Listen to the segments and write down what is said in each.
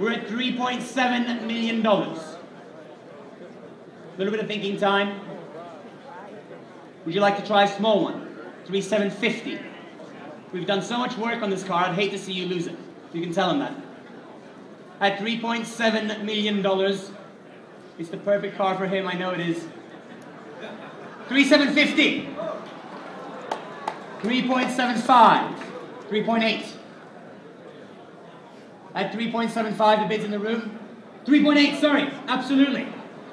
We're at $3.7 million. A little bit of thinking time. Would you like to try a small one? 3750. We've done so much work on this car, I'd hate to see you lose it. You can tell him that. At $3.7 million, it's the perfect car for him, I know it is. 3750. 3.75. 3.8. At 3.75, the bid's in the room. 3.8, sorry, absolutely.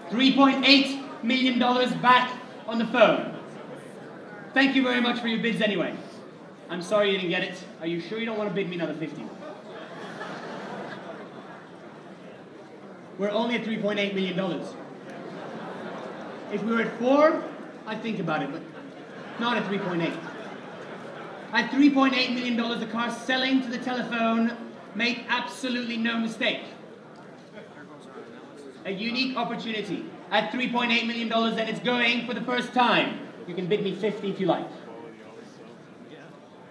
$3.8 million back on the phone. Thank you very much for your bids anyway. I'm sorry you didn't get it. Are you sure you don't want to bid me another 50? We're only at $3.8 million. If we were at four, I'd think about it, but not at 3.8. At $3.8 million, the car selling to the telephone Make absolutely no mistake. A unique opportunity at $3.8 million and it's going for the first time. You can bid me 50 if you like.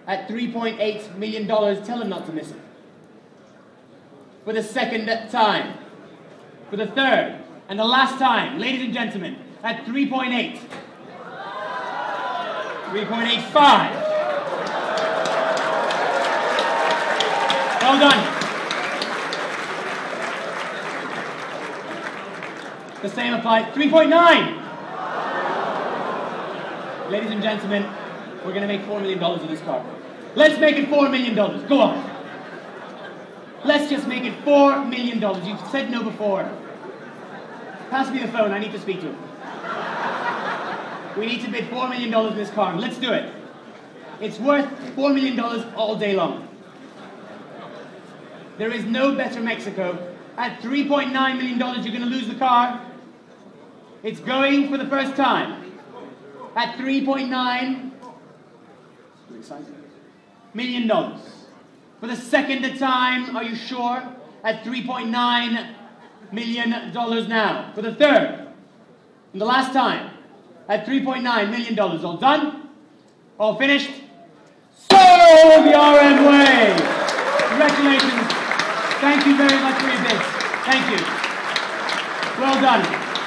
At $3.8 million, tell him not to miss it. For the second time. For the third and the last time, ladies and gentlemen, at 3.8. 3.85. Well done. The same applies. 3.9. Ladies and gentlemen, we're going to make $4 million of this car. Let's make it $4 million. Go on. Let's just make it $4 million. You've said no before. Pass me the phone. I need to speak to him. We need to bid $4 million in this car. Let's do it. It's worth $4 million all day long. There is no better Mexico. At $3.9 million, you're going to lose the car. It's going for the first time. At $3.9 million. For the second time, are you sure? At $3.9 million now. For the third, and the last time, at $3.9 million. All done? All finished? So the RM way! Congratulations. Thank you very much for your bids. Thank you. Well done.